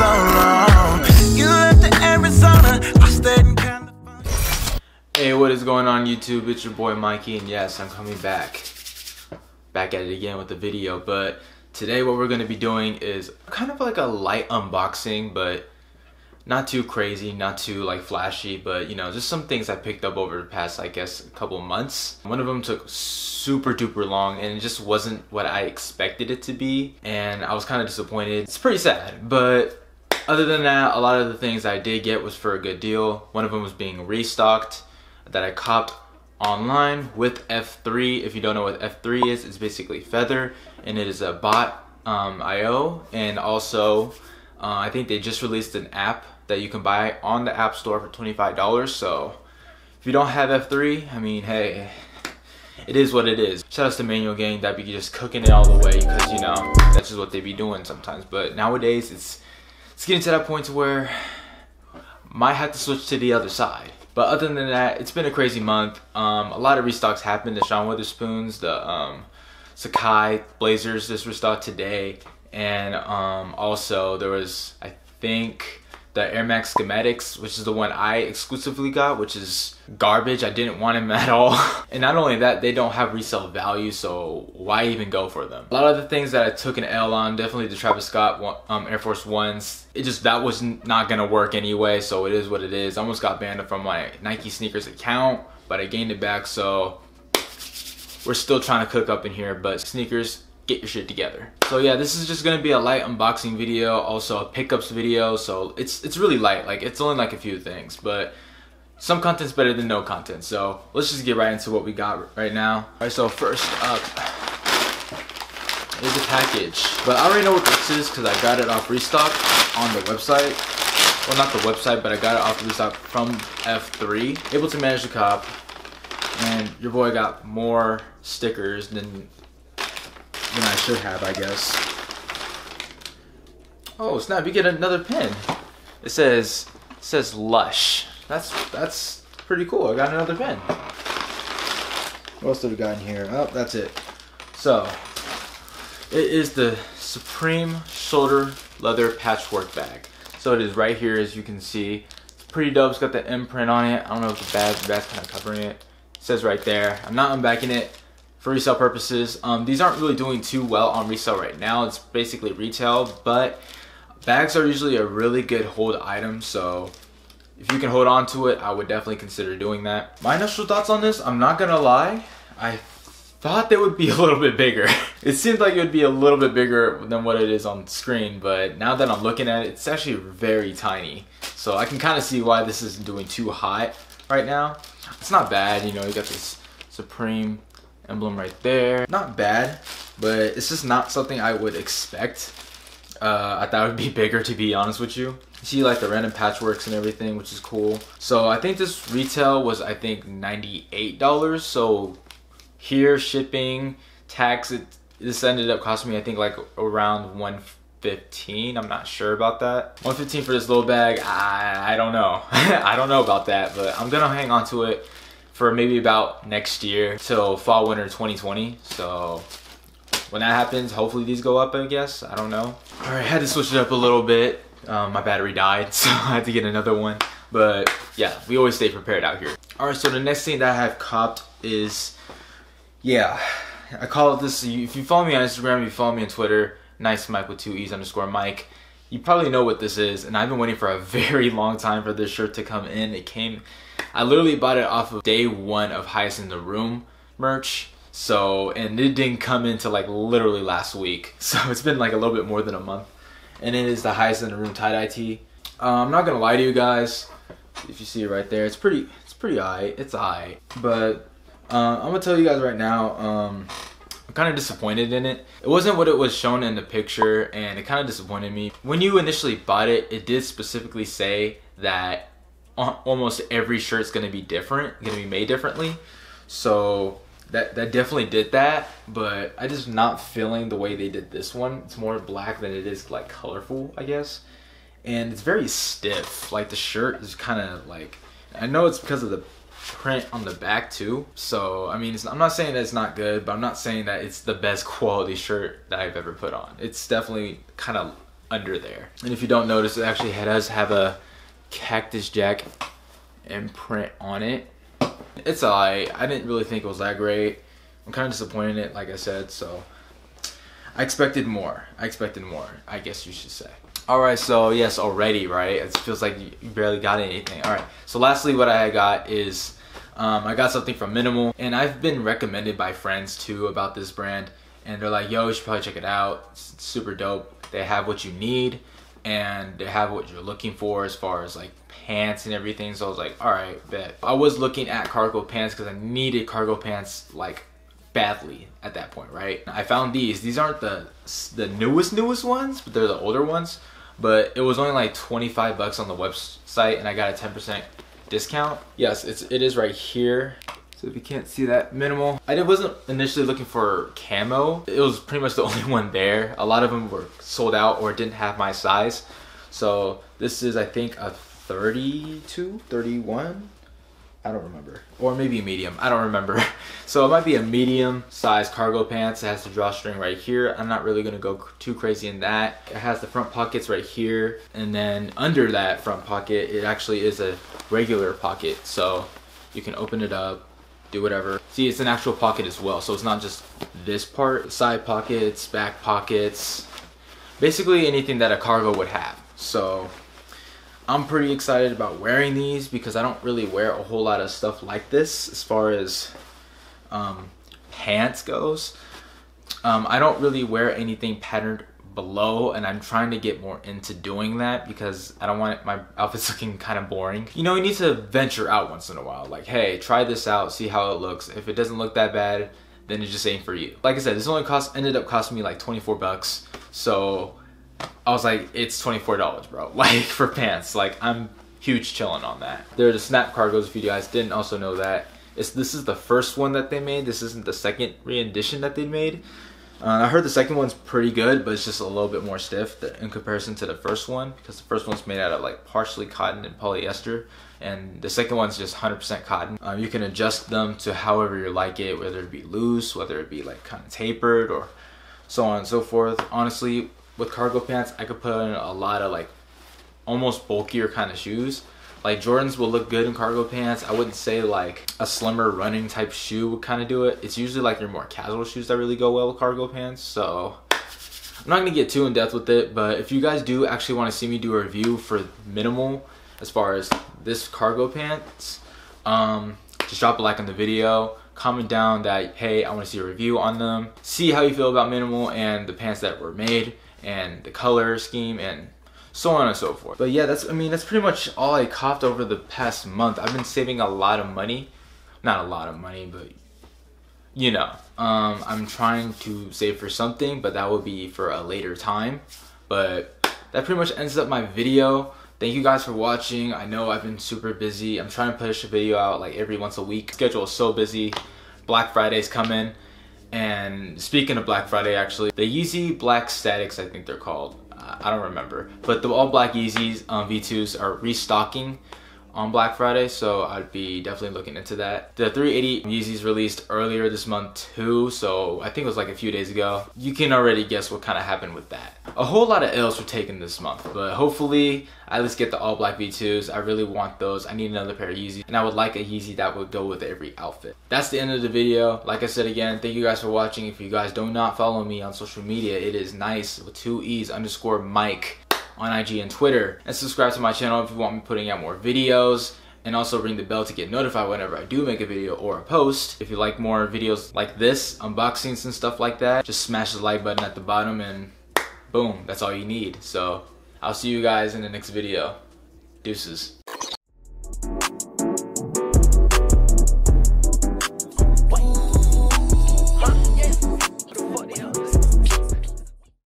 so long. You left to Arizona, I stayed in California. Hey, what is going on YouTube? It's your boy Mikey, and yes, I'm coming back. Back at it again with the video, but today what we're going to be doing is kind of like a light unboxing, but not too crazy, not too like flashy, but you know, just some things I picked up over the past, I guess, a couple months. One of them took super duper long and it just wasn't what I expected it to be. And I was kind of disappointed. It's pretty sad, but other than that, a lot of the things I did get was for a good deal. One of them was being restocked that I copped online with F3. If you don't know what F3 is, it's basically Feather and it is a bot um, IO and also uh, I think they just released an app that you can buy on the App Store for $25. So if you don't have F3, I mean, hey, it is what it is. Shout out to Manual Gang that be just cooking it all the way because, you know, that's just what they be doing sometimes. But nowadays, it's, it's getting to that point to where might have to switch to the other side. But other than that, it's been a crazy month. Um, a lot of restocks happened. The Sean Wotherspoons, the um, Sacai Blazers just restocked today and um, also there was I think the Air Max schematics, which is the one I exclusively got, which is garbage. I didn't want them at all. and not only that, they don't have resale value, so why even go for them? A lot of the things that I took an L on, definitely the Travis Scott um, Air Force Ones, it just, that was not gonna work anyway, so it is what it is. I almost got banned from my Nike sneakers account, but I gained it back, so we're still trying to cook up in here, but sneakers, get your shit together. So yeah, this is just gonna be a light unboxing video, also a pickups video. So it's it's really light, like it's only like a few things, but some content's better than no content. So let's just get right into what we got right now. All right, so first up is a package. But I already know what this is because I got it off Restock on the website. Well, not the website, but I got it off Restock from F3. Able to manage the cop. And your boy got more stickers than than I should have, I guess. Oh snap! You get another pen. It says it says Lush. That's that's pretty cool. I got another pen. What else did we got in here? Oh, that's it. So it is the Supreme Shoulder Leather Patchwork Bag. So it is right here, as you can see. It's pretty dope. It's got the imprint on it. I don't know if the bag, the bag's kind of covering it. It says right there. I'm not unbacking it for resale purposes. Um, these aren't really doing too well on resale right now. It's basically retail, but bags are usually a really good hold item. So if you can hold on to it, I would definitely consider doing that. My initial thoughts on this, I'm not gonna lie. I thought they would be a little bit bigger. it seems like it would be a little bit bigger than what it is on screen, but now that I'm looking at it, it's actually very tiny. So I can kind of see why this isn't doing too hot right now. It's not bad, you know, you got this Supreme emblem right there. Not bad, but it's just not something I would expect. Uh, I thought it would be bigger to be honest with you. You see like the random patchworks and everything, which is cool. So I think this retail was I think $98. So here shipping, tax, it, this ended up costing me I think like around 115 I'm not sure about that. 115 for this little bag, I, I don't know. I don't know about that, but I'm gonna hang on to it for maybe about next year till fall winter 2020 so when that happens hopefully these go up i guess. I don't know. All right I had to switch it up a little bit. Um, my battery died so i had to get another one. But yeah we always stay prepared out here. All right so the next thing that i have copped is yeah i call it this if you follow me on instagram you follow me on twitter nice mike with two e's underscore mike you probably know what this is and i've been waiting for a very long time for this shirt to come in. It came I literally bought it off of day one of Highest in the Room merch. So, and it didn't come into like literally last week. So it's been like a little bit more than a month. And it is the Highest in the Room tie-dye tee. Uh, I'm not gonna lie to you guys. If you see it right there, it's pretty, it's pretty high. It's high. But uh, I'm gonna tell you guys right now, um, I'm kind of disappointed in it. It wasn't what it was shown in the picture and it kind of disappointed me. When you initially bought it, it did specifically say that almost every shirt's gonna be different, gonna be made differently. So that that definitely did that, but I just not feeling the way they did this one. It's more black than it is like colorful, I guess. And it's very stiff. Like the shirt is kind of like I know it's because of the print on the back too. So I mean, I'm not saying that it's not good, but I'm not saying that it's the best quality shirt that I've ever put on. It's definitely kind of under there. And if you don't notice, it actually does have a Cactus Jack imprint on it. It's alright. I didn't really think it was that great. I'm kind of disappointed in it, like I said, so I expected more. I expected more, I guess you should say. Alright, so yes, already, right? It feels like you barely got anything. Alright, so lastly, what I got is um, I got something from Minimal, and I've been recommended by friends too about this brand, and they're like, yo, you should probably check it out. It's super dope. They have what you need, and they have what you're looking for as far as like pants and everything. So I was like, all right, bet. I was looking at cargo pants because I needed cargo pants like badly at that point, right? I found these. These aren't the the newest newest ones, but they're the older ones. But it was only like 25 bucks on the website, and I got a 10% discount. Yes, it's it is right here. So if you can't see that, minimal. I wasn't initially looking for camo. It was pretty much the only one there. A lot of them were sold out or didn't have my size. So this is, I think, a 32, 31. I don't remember. Or maybe a medium. I don't remember. So it might be a medium size cargo pants. It has the drawstring right here. I'm not really going to go too crazy in that. It has the front pockets right here. And then under that front pocket, it actually is a regular pocket. So you can open it up, do whatever. See, it's an actual pocket as well. So it's not just this part. Side pockets, back pockets. Basically anything that a cargo would have. So I'm pretty excited about wearing these because I don't really wear a whole lot of stuff like this as far as um, pants goes. Um, I don't really wear anything patterned below and I'm trying to get more into doing that because I don't want my outfits looking kind of boring. You know, you need to venture out once in a while. Like, hey, try this out, see how it looks. If it doesn't look that bad, then it just ain't for you. Like I said, this only cost ended up costing me like 24 bucks. So I was like, it's $24, bro. Like for pants. Like I'm huge chilling on that. They're the snap cargos if you guys didn't also know that. It's, this is the first one that they made. This isn't the second re-edition that they made. Uh, I heard the second one's pretty good, but it's just a little bit more stiff in comparison to the first one because the first one's made out of like partially cotton and polyester, and the second one's just 100% cotton. Uh, you can adjust them to however you like it, whether it be loose, whether it be like kind of tapered, or so on and so forth. Honestly, with cargo pants, I could put on a lot of like almost bulkier kind of shoes like Jordans will look good in cargo pants. I wouldn't say like a slimmer running type shoe would kind of do it. It's usually like your more casual shoes that really go well with cargo pants. So I'm not gonna get too in depth with it, but if you guys do actually want to see me do a review for minimal as far as this cargo pants, um, just drop a like on the video. Comment down that hey, I want to see a review on them. See how you feel about minimal and the pants that were made and the color scheme and so on and so forth. But yeah, that's I mean that's pretty much all I copped over the past month. I've been saving a lot of money, not a lot of money, but you know, um, I'm trying to save for something, but that will be for a later time. But that pretty much ends up my video. Thank you guys for watching. I know I've been super busy. I'm trying to push a video out like every once a week. Schedule is so busy. Black Friday's coming. And speaking of Black Friday, actually, the Yeezy Black Statics, I think they're called. I don't remember. But the all black Yeezys um, V2s are restocking on Black Friday, so I'd be definitely looking into that. The 380 Yeezys released earlier this month too, so I think it was like a few days ago. You can already guess what kind of happened with that. A whole lot of L's were taken this month, but hopefully I at least get the all black V2s. I really want those. I need another pair of Yeezys, and I would like a Yeezy that would go with every outfit. That's the end of the video. Like I said again, thank you guys for watching. If you guys do not follow me on social media, it is nice with two E's underscore Mike on IG and Twitter. And subscribe to my channel if you want me putting out more videos. And also ring the bell to get notified whenever I do make a video or a post. If you like more videos like this, unboxings and stuff like that, just smash the like button at the bottom and boom, that's all you need. So I'll see you guys in the next video. Deuces.